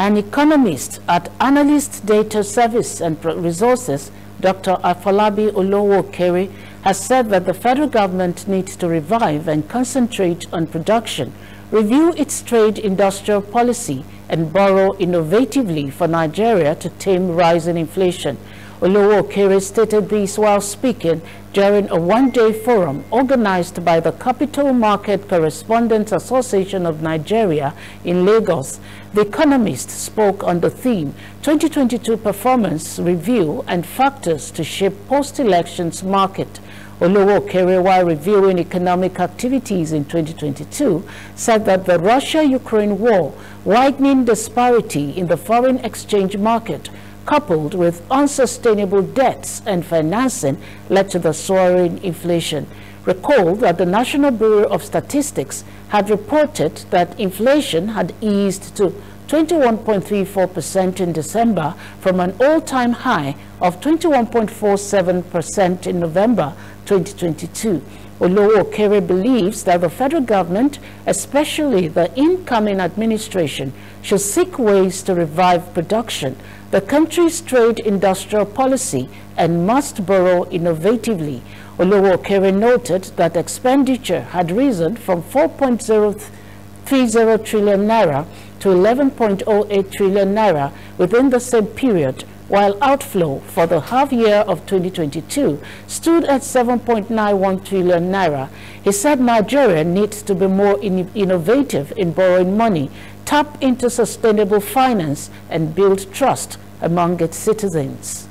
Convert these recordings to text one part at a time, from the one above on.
An economist at Analyst Data Service and Resources, Dr. Afolabi Olowookere, has said that the federal government needs to revive and concentrate on production, review its trade industrial policy, and borrow innovatively for Nigeria to tame rising inflation. Olowookere stated this while speaking during a one-day forum organized by the Capital Market Correspondents Association of Nigeria in Lagos. The economist spoke on the theme 2022 Performance Review and Factors to Shape Post-Elections Market. Olowookere, while reviewing economic activities in 2022, said that the Russia-Ukraine war, widening disparity in the foreign exchange market, coupled with unsustainable debts and financing led to the soaring inflation. Recall that the National Bureau of Statistics had reported that inflation had eased to 21.34% in December from an all-time high of 21.47% in November 2022. Olowookere believes that the federal government, especially the incoming administration, should seek ways to revive production the country's trade industrial policy and must borrow innovatively. Olowookere noted that expenditure had risen from 4.030 trillion naira to 11.08 trillion naira within the same period, while outflow for the half year of 2022 stood at 7.91 trillion naira. He said Nigeria needs to be more in innovative in borrowing money tap into sustainable finance and build trust among its citizens.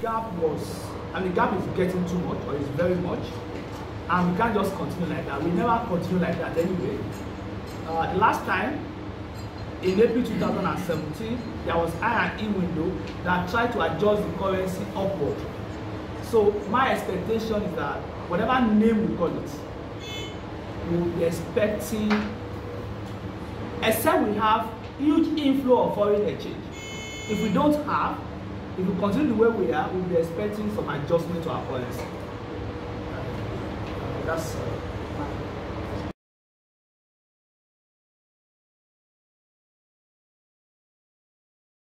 Gap was, and the gap is getting too much or very much, and we can't just continue like that. We never continue like that anyway. Uh, the last time, in April 2017, there was I and E window that tried to adjust the currency upward. So my expectation is that whatever name we call it, will be expecting, except we have huge inflow of foreign exchange. If we don't have, if we continue the way we are, we'll be expecting some adjustment to our policy. coração.